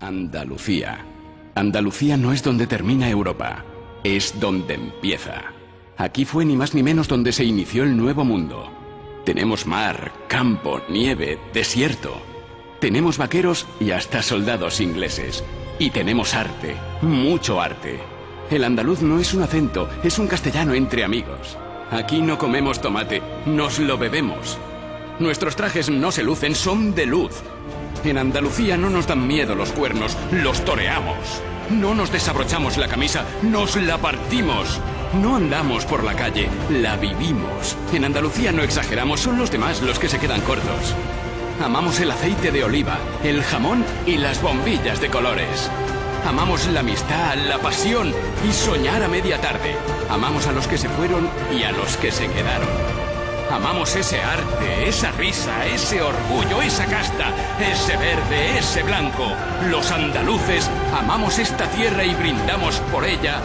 Andalucía. Andalucía no es donde termina Europa, es donde empieza. Aquí fue ni más ni menos donde se inició el nuevo mundo. Tenemos mar, campo, nieve, desierto. Tenemos vaqueros y hasta soldados ingleses. Y tenemos arte, mucho arte. El andaluz no es un acento, es un castellano entre amigos. Aquí no comemos tomate, nos lo bebemos. Nuestros trajes no se lucen, son de luz. En Andalucía no nos dan miedo los cuernos, los toreamos. No nos desabrochamos la camisa, nos la partimos. No andamos por la calle, la vivimos. En Andalucía no exageramos, son los demás los que se quedan cortos. Amamos el aceite de oliva, el jamón y las bombillas de colores. Amamos la amistad, la pasión y soñar a media tarde. Amamos a los que se fueron y a los que se quedaron. Amamos ese arte, esa risa, ese orgullo, esa casta, ese verde, ese blanco. Los andaluces amamos esta tierra y brindamos por ella